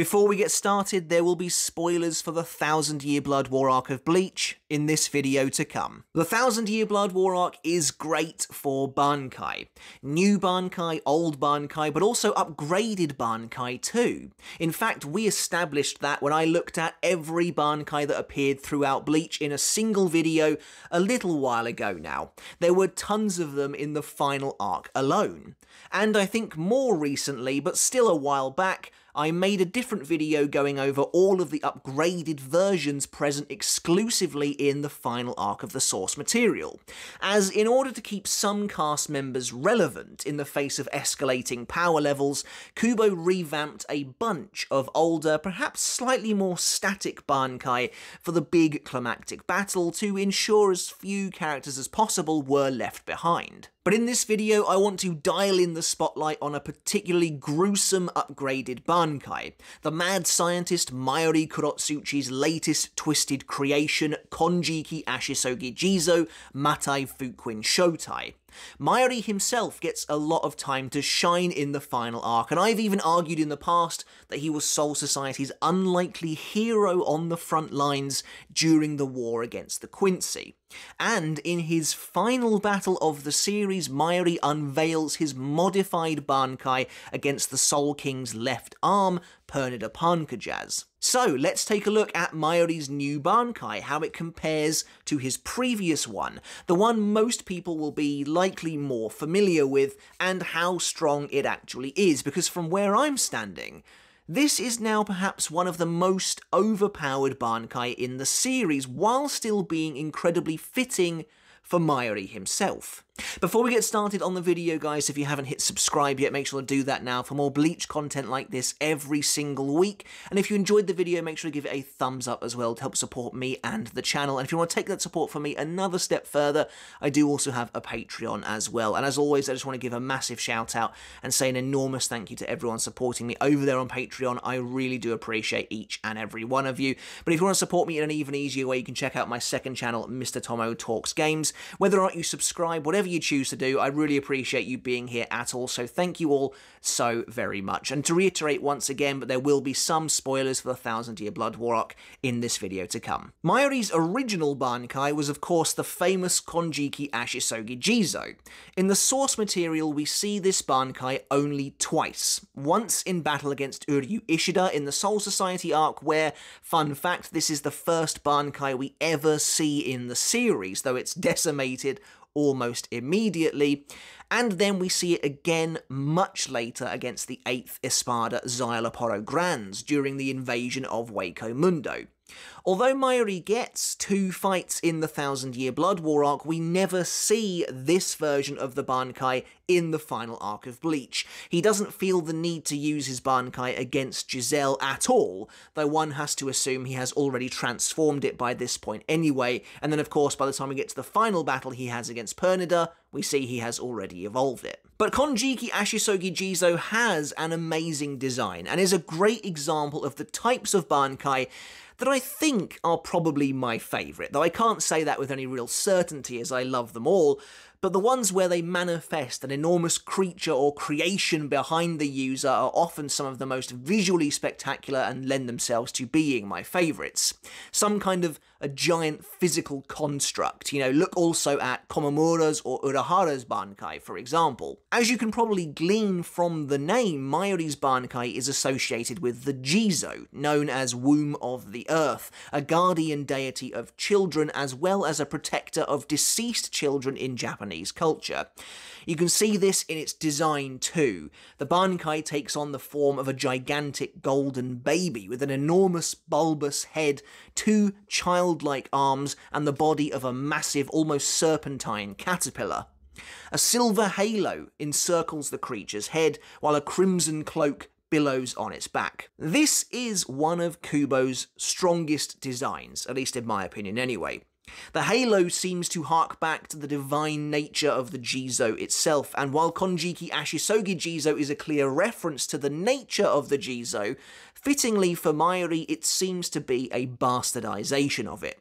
Before we get started, there will be spoilers for the Thousand Year Blood War arc of Bleach in this video to come. The Thousand Year Blood War arc is great for Bankai. New Bankai, old Bankai, but also upgraded Bankai too. In fact, we established that when I looked at every Bankai that appeared throughout Bleach in a single video a little while ago now. There were tons of them in the final arc alone. And I think more recently, but still a while back, I made a different video going over all of the upgraded versions present exclusively in the final arc of the source material, as in order to keep some cast members relevant in the face of escalating power levels, Kubo revamped a bunch of older, perhaps slightly more static Bankai for the big climactic battle to ensure as few characters as possible were left behind. But in this video, I want to dial in the spotlight on a particularly gruesome upgraded Bankai, the mad scientist Mayuri Kurotsuchi's latest twisted creation, Konjiki Ashisogi Jizo Matai Fukuin Shotai. Mayuri himself gets a lot of time to shine in the final arc, and I've even argued in the past that he was Soul Society's unlikely hero on the front lines during the war against the Quincy. And in his final battle of the series, Mayuri unveils his modified Bankai against the Soul King's left arm, Pernida Pankajaz. So let's take a look at Mayuri's new Bankai, how it compares to his previous one, the one most people will be likely more familiar with, and how strong it actually is, because from where I'm standing, this is now perhaps one of the most overpowered Bankai in the series, while still being incredibly fitting for Mayuri himself. Before we get started on the video, guys, if you haven't hit subscribe yet, make sure to do that now for more Bleach content like this every single week. And if you enjoyed the video, make sure to give it a thumbs up as well to help support me and the channel. And if you want to take that support for me another step further, I do also have a Patreon as well. And as always, I just want to give a massive shout out and say an enormous thank you to everyone supporting me over there on Patreon. I really do appreciate each and every one of you. But if you want to support me in an even easier way, you can check out my second channel, Mr. Tommo Talks Games. Whether or not you subscribe, whatever you choose to do. I really appreciate you being here at all, so thank you all so very much. And to reiterate once again, but there will be some spoilers for the Thousand Year Blood War arc in this video to come. Mayuri's original Bankai was of course the famous Konjiki Ashisogi Jizo. In the source material, we see this Bankai only twice. Once in battle against Uryu Ishida in the Soul Society arc, where, fun fact, this is the first Bankai we ever see in the series, though it's decimated almost immediately. And then we see it again much later against the 8th Espada Szayelaporro Granz during the invasion of Hueco Mundo. Although Mayuri gets two fights in the Thousand Year Blood War arc, we never see this version of the Bankai in the final arc of Bleach. He doesn't feel the need to use his Bankai against Giselle at all, though one has to assume he has already transformed it by this point anyway, and then of course by the time we get to the final battle he has against Pernida, we see he has already evolved it. But Konjiki Ashisogi Jizo has an amazing design, and is a great example of the types of Bankai that I think are probably my favourite, though I can't say that with any real certainty as I love them all, but the ones where they manifest an enormous creature or creation behind the user are often some of the most visually spectacular and lend themselves to being my favourites. Some kind of a giant physical construct, you know, look also at Komamura's or Urahara's Bankai, for example. As you can probably glean from the name, Mayuri's Bankai is associated with the Jizo, known as Womb of the Earth, a guardian deity of children as well as a protector of deceased children in Japanese culture. You can see this in its design too. The Bankai takes on the form of a gigantic golden baby with an enormous bulbous head, two childlike arms, and the body of a massive, almost serpentine caterpillar. A silver halo encircles the creature's head, while a crimson cloak billows on its back. This is one of Kubo's strongest designs, at least in my opinion anyway. The halo seems to hark back to the divine nature of the Jizo itself, and while Konjiki Ashisogi Jizo is a clear reference to the nature of the Jizo, fittingly for Mayuri it seems to be a bastardization of it.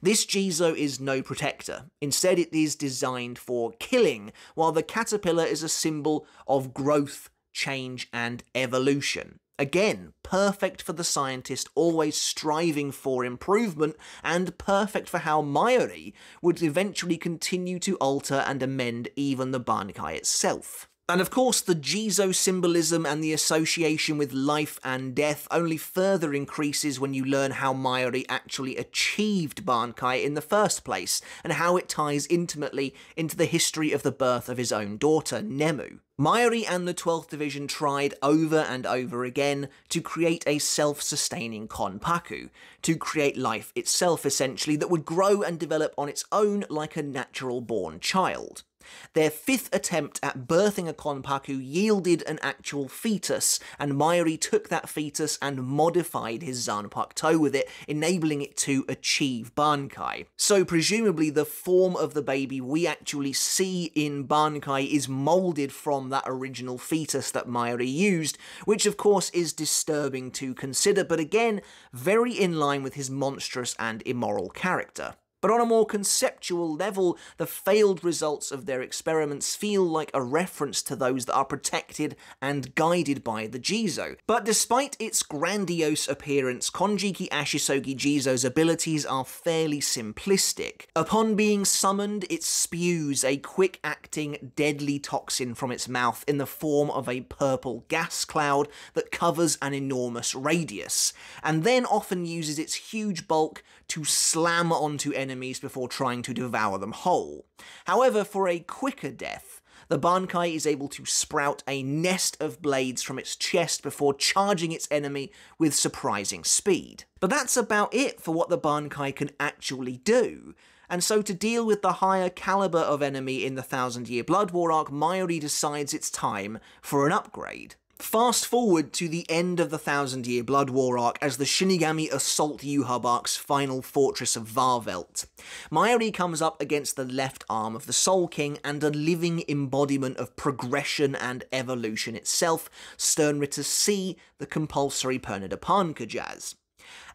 This Jizo is no protector. Instead, it is designed for killing, while the caterpillar is a symbol of growth, change, and evolution. Again, perfect for the scientist always striving for improvement, and perfect for how Mayuri would eventually continue to alter and amend even the Bankai itself. And of course, the Jizo symbolism and the association with life and death only further increases when you learn how Mayuri actually achieved Bankai in the first place, and how it ties intimately into the history of the birth of his own daughter, Nemu. Mayuri and the 12th Division tried over and over again to create a self-sustaining Konpaku, to create life itself essentially that would grow and develop on its own like a natural-born child. Their fifth attempt at birthing a Konpaku yielded an actual fetus, and Mayuri took that fetus and modified his Zanpakuto with it, enabling it to achieve Bankai. So presumably the form of the baby we actually see in Bankai is moulded from that original fetus that Mayuri used, which of course is disturbing to consider, but again, very in line with his monstrous and immoral character. But on a more conceptual level, the failed results of their experiments feel like a reference to those that are protected and guided by the Jizo. But despite its grandiose appearance, Konjiki Ashisogi Jizo's abilities are fairly simplistic. Upon being summoned, it spews a quick-acting, deadly toxin from its mouth in the form of a purple gas cloud that covers an enormous radius, and then often uses its huge bulk to slam onto enemies before trying to devour them whole. However, for a quicker death, the Bankai is able to sprout a nest of blades from its chest before charging its enemy with surprising speed. But that's about it for what the Bankai can actually do. And so to deal with the higher caliber of enemy in the Thousand Year Blood War arc, Mayuri decides it's time for an upgrade. Fast forward to the end of the Thousand Year Blood War arc as the Shinigami assault Yhwach arc's final fortress of Wahrwelt. Mayuri comes up against the left arm of the Soul King and a living embodiment of progression and evolution itself, Sternritter C, the compulsory Pernida Pankajaz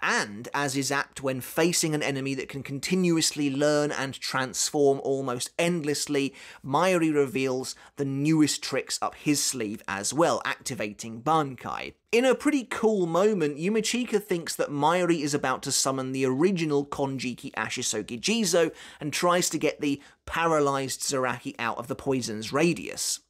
and, as is apt when facing an enemy that can continuously learn and transform almost endlessly, Mayuri reveals the newest tricks up his sleeve as well, activating Bankai. In a pretty cool moment, Yumichika thinks that Mayuri is about to summon the original Konjiki Ashisogi Jizo and tries to get the paralyzed Zaraki out of the poison's radius.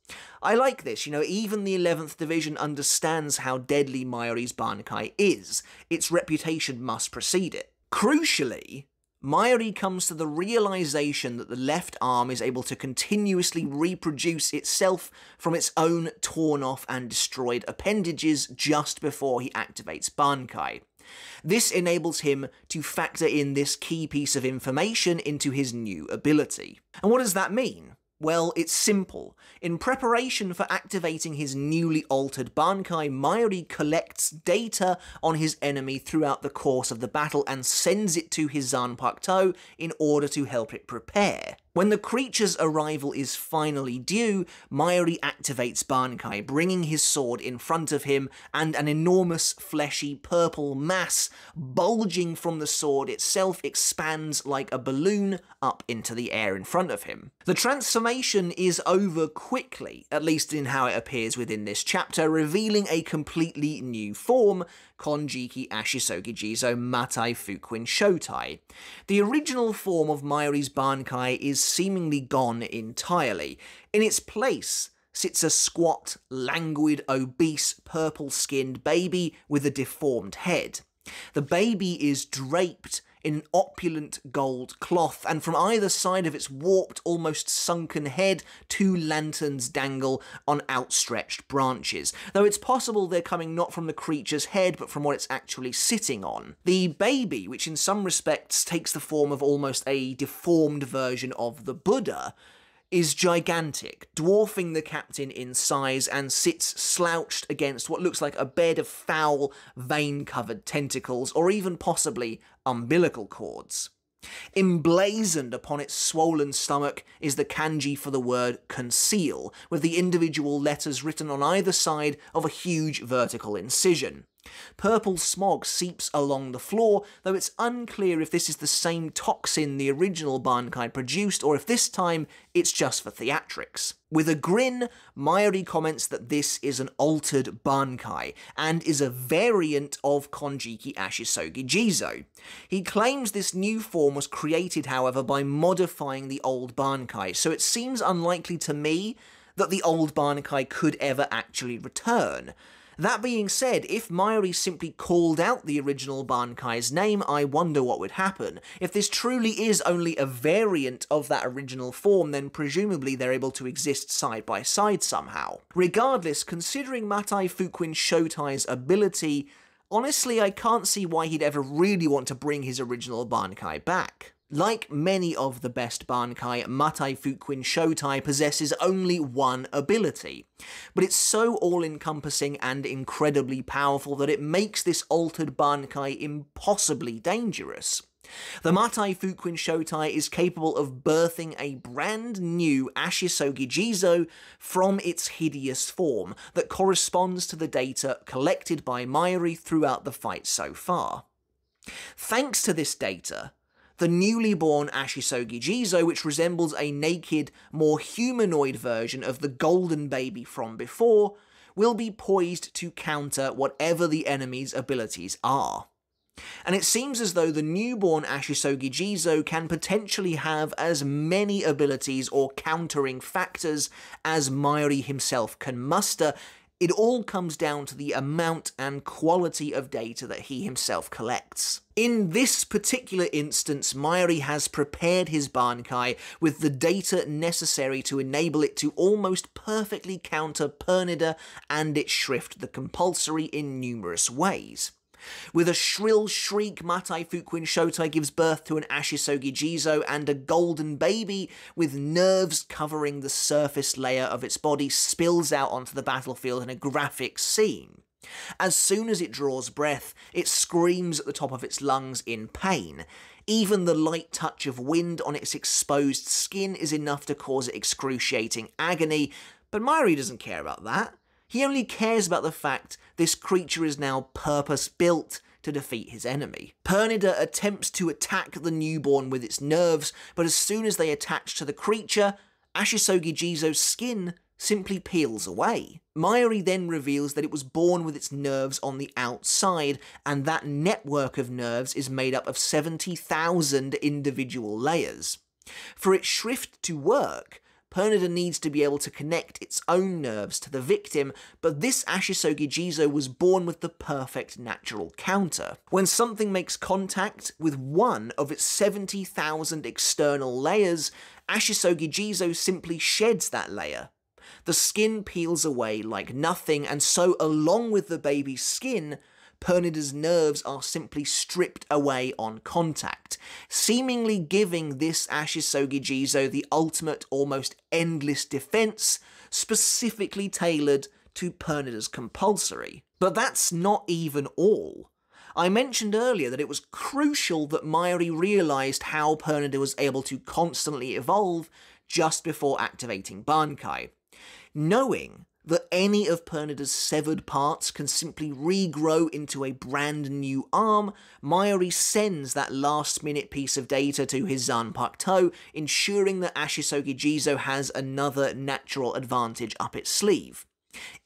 I like this, you know, even the 11th Division understands how deadly Mayuri's Bankai is. Its reputation must precede it. Crucially, Mayuri comes to the realization that the left arm is able to continuously reproduce itself from its own torn off and destroyed appendages just before he activates Bankai. This enables him to factor in this key piece of information into his new ability. And what does that mean? Well, it's simple. In preparation for activating his newly altered Bankai, Mayuri collects data on his enemy throughout the course of the battle and sends it to his Zanpakuto in order to help it prepare. When the creature's arrival is finally due, Mayuri activates Bankai, bringing his sword in front of him, and an enormous fleshy purple mass bulging from the sword itself expands like a balloon up into the air in front of him. The transformation is over quickly, at least in how it appears within this chapter, revealing a completely new form, Konjiki Ashisogi Jizo Matai Fukuin Shotai. The original form of Mayuri's Bankai is seemingly gone entirely. In its place sits a squat, languid, obese, purple-skinned baby with a deformed head. The baby is draped in an opulent gold cloth, and from either side of its warped, almost sunken head, two lanterns dangle on outstretched branches, though it's possible they're coming not from the creature's head, but from what it's actually sitting on. The baby, which in some respects takes the form of almost a deformed version of the Buddha, is gigantic, dwarfing the captain in size, and sits slouched against what looks like a bed of foul, vein covered tentacles, or even possibly umbilical cords. Emblazoned upon its swollen stomach is the kanji for the word conceal, with the individual letters written on either side of a huge vertical incision. Purple smog seeps along the floor, though it's unclear if this is the same toxin the original Bankai produced or if this time it's just for theatrics. With a grin, Mayuri comments that this is an altered Bankai and is a variant of Konjiki Ashisogi Jizo. He claims this new form was created, however, by modifying the old Bankai, so it seems unlikely to me that the old Bankai could ever actually return. That being said, if Mayuri simply called out the original Bankai's name, I wonder what would happen. If this truly is only a variant of that original form, then presumably they're able to exist side by side somehow. Regardless, considering Matai Fukuin Shotai's ability, honestly I can't see why he'd ever really want to bring his original Bankai back. Like many of the best Bankai, Matai Fukuin Shotai possesses only one ability, but it's so all-encompassing and incredibly powerful that it makes this altered Bankai impossibly dangerous. The Matai Fukuin Shotai is capable of birthing a brand new Ashisogi Jizo from its hideous form that corresponds to the data collected by Mayuri throughout the fight so far. Thanks to this data, the newly born Ashisogi Jizo, which resembles a naked, more humanoid version of the golden baby from before, will be poised to counter whatever the enemy's abilities are. And it seems as though the newborn Ashisogi Jizo can potentially have as many abilities or countering factors as Mayuri himself can muster, it all comes down to the amount and quality of data that he himself collects. In this particular instance, Mayuri has prepared his Bankai with the data necessary to enable it to almost perfectly counter Pernida and its Schrift the Compulsory in numerous ways. With a shrill shriek, Matai Fukuin Shotai gives birth to an Ashisogi Jizo and a golden baby with nerves covering the surface layer of its body spills out onto the battlefield in a graphic scene. As soon as it draws breath, it screams at the top of its lungs in pain. Even the light touch of wind on its exposed skin is enough to cause excruciating agony, but Mayuri doesn't care about that. He only cares about the fact this creature is now purpose built to defeat his enemy. Pernida attempts to attack the newborn with its nerves, but as soon as they attach to the creature, Ashisogi Jizo's skin simply peels away. Mayuri then reveals that it was born with its nerves on the outside, and that network of nerves is made up of 70,000 individual layers. For its schrift to work, Pernida needs to be able to connect its own nerves to the victim, but this Ashisogi Jizo was born with the perfect natural counter. When something makes contact with one of its 70,000 external layers, Ashisogi Jizo simply sheds that layer. The skin peels away like nothing, and so along with the baby's skin, Pernida's nerves are simply stripped away on contact, seemingly giving this Ashisogi Jizo the ultimate, almost endless defense, specifically tailored to Pernida's compulsory. But that's not even all. I mentioned earlier that it was crucial that Mayuri realised how Pernida was able to constantly evolve just before activating Bankai. Knowing that any of Pernida's severed parts can simply regrow into a brand new arm, Mayuri sends that last minute piece of data to his Zanpakuto, ensuring that Ashisogi Jizo has another natural advantage up its sleeve.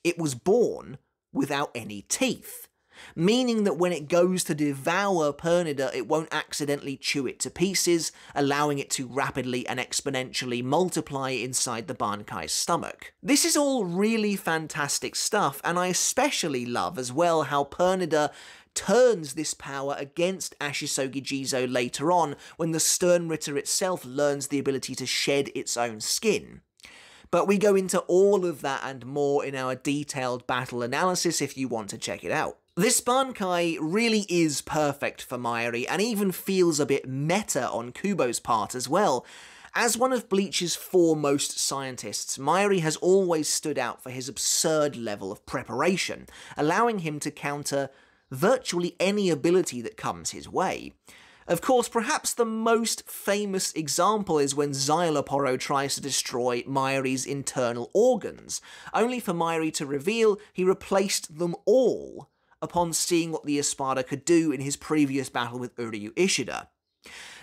It was born without any teeth meaning that when it goes to devour Pernida, it won't accidentally chew it to pieces, allowing it to rapidly and exponentially multiply inside the Bankai's stomach. This is all really fantastic stuff, and I especially love as well how Pernida turns this power against Ashisogi Jizo later on when the Sternritter itself learns the ability to shed its own skin. But we go into all of that and more in our detailed battle analysis if you want to check it out. This Bankai really is perfect for Mayuri and even feels a bit meta on Kubo's part as well. As one of Bleach's foremost scientists, Mayuri has always stood out for his absurd level of preparation, allowing him to counter virtually any ability that comes his way. Of course, perhaps the most famous example is when Szayelaporro tries to destroy Mayuri's internal organs, only for Mayuri to reveal he replaced them all upon seeing what the Espada could do in his previous battle with Uryu Ishida.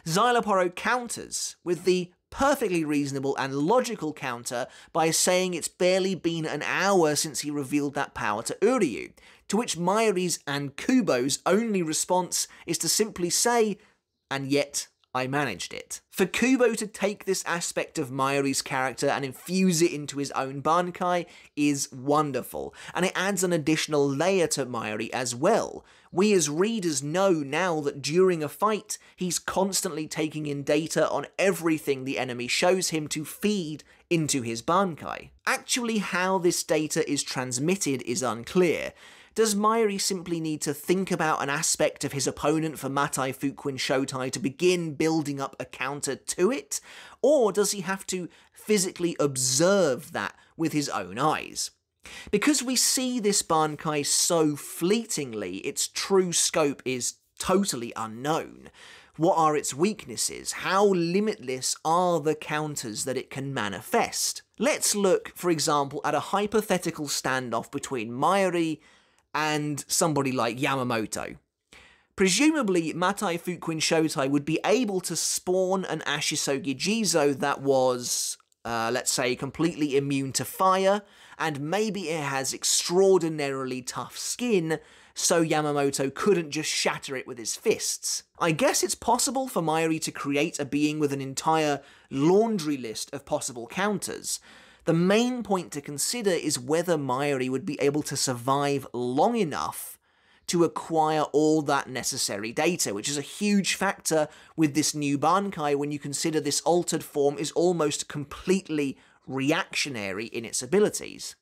Szayelaporro counters with the perfectly reasonable and logical counter by saying it's barely been an hour since he revealed that power to Uryu, to which Mayuri's and Kubo's only response is to simply say, and yet I managed it. For Kubo to take this aspect of Mayuri's character and infuse it into his own Bankai is wonderful, and it adds an additional layer to Mayuri as well. We as readers know now that during a fight, he's constantly taking in data on everything the enemy shows him to feed into his Bankai. Actually, how this data is transmitted is unclear. Does Mayuri simply need to think about an aspect of his opponent for Matai Fukuin Shotai to begin building up a counter to it? Or does he have to physically observe that with his own eyes? Because we see this Bankai so fleetingly, its true scope is totally unknown. What are its weaknesses? How limitless are the counters that it can manifest? Let's look, for example, at a hypothetical standoff between Mayuri and somebody like Yamamoto. Presumably, Matai Fukuin Shotai would be able to spawn an Ashisogi Jizo that was, uh, let's say, completely immune to fire, and maybe it has extraordinarily tough skin, so Yamamoto couldn't just shatter it with his fists. I guess it's possible for Mayuri to create a being with an entire laundry list of possible counters, the main point to consider is whether Mayuri would be able to survive long enough to acquire all that necessary data, which is a huge factor with this new Bankai when you consider this altered form is almost completely reactionary in its abilities.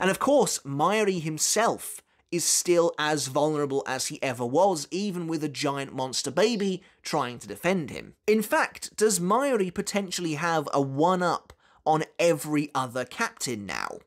And of course, Mayuri himself is still as vulnerable as he ever was, even with a giant monster baby trying to defend him. In fact, does Mayuri potentially have a one-up on every other captain now.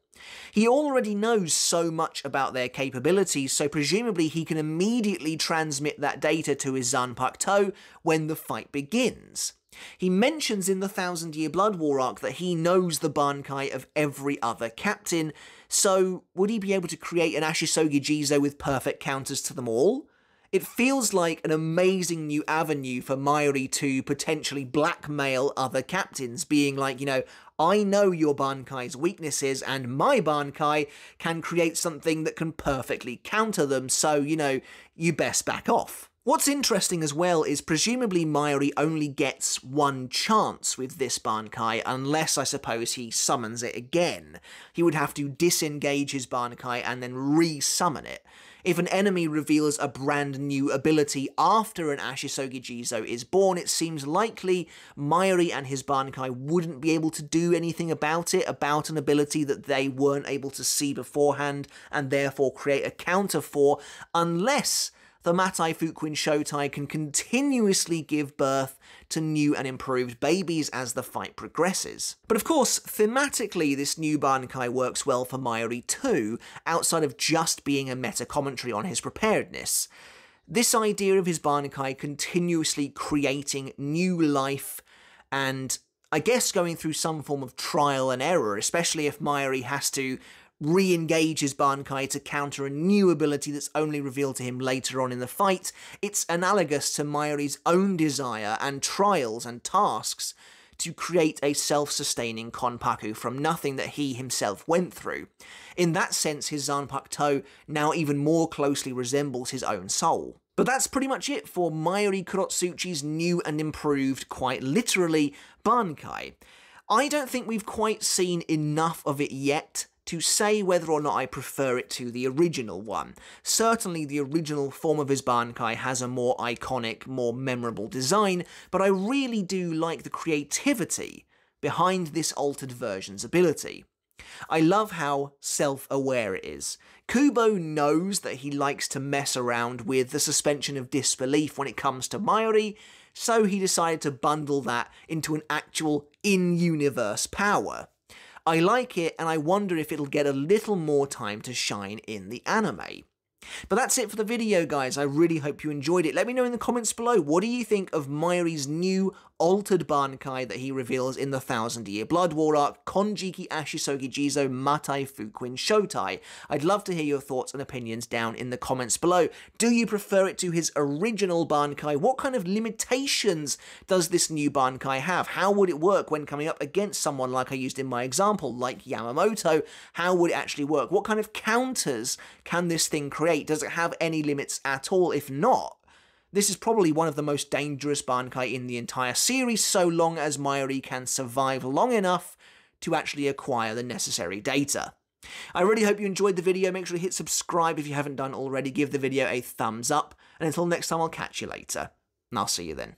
He already knows so much about their capabilities, so presumably he can immediately transmit that data to his Zanpakuto when the fight begins. He mentions in the Thousand Year Blood War arc that he knows the Bankai of every other captain, so would he be able to create an Ashisogi Jizo with perfect counters to them all? It feels like an amazing new avenue for Mayuri to potentially blackmail other captains, being like, you know, I know your Bankai's weaknesses, and my Bankai can create something that can perfectly counter them, so, you know, you best back off. What's interesting as well is presumably Mayuri only gets one chance with this Bankai, unless I suppose he summons it again. He would have to disengage his Bankai and then re-summon it. If an enemy reveals a brand new ability after an Ashisogi Jizo is born, it seems likely Mayuri and his Bankai wouldn't be able to do anything about it, about an ability that they weren't able to see beforehand, and therefore create a counter for, unless the Matai Fukuin Shotai can continuously give birth to new and improved babies as the fight progresses. But of course, thematically, this new Bankai works well for Mayuri too, outside of just being a meta commentary on his preparedness. This idea of his Bankai continuously creating new life and I guess going through some form of trial and error, especially if Mayuri has to re-engage his Bankai to counter a new ability that's only revealed to him later on in the fight, it's analogous to Mayuri's own desire and trials and tasks to create a self-sustaining Konpaku from nothing that he himself went through. In that sense, his Zanpakuto now even more closely resembles his own soul. But that's pretty much it for Mayuri Kurotsuchi's new and improved, quite literally, Bankai. I don't think we've quite seen enough of it yet to say whether or not I prefer it to the original one. Certainly the original form of his Bankai has a more iconic, more memorable design, but I really do like the creativity behind this altered version's ability. I love how self-aware it is. Kubo knows that he likes to mess around with the suspension of disbelief when it comes to Mayuri, so he decided to bundle that into an actual in-universe power. I like it, and I wonder if it'll get a little more time to shine in the anime. But that's it for the video, guys. I really hope you enjoyed it. Let me know in the comments below, what do you think of Mayuri's new altered Bankai that he reveals in the Thousand Year Blood War arc, Konjiki Ashisogi Jizo Matai Fukuin Shotai. I'd love to hear your thoughts and opinions down in the comments below. Do you prefer it to his original Bankai? What kind of limitations does this new Bankai have? How would it work when coming up against someone like I used in my example, like Yamamoto? How would it actually work? What kind of counters can this thing create? Does it have any limits at all? If not, this is probably one of the most dangerous Bankai in the entire series, so long as Mayuri can survive long enough to actually acquire the necessary data. I really hope you enjoyed the video. Make sure to hit subscribe if you haven't done already. Give the video a thumbs up. And until next time, I'll catch you later. And I'll see you then.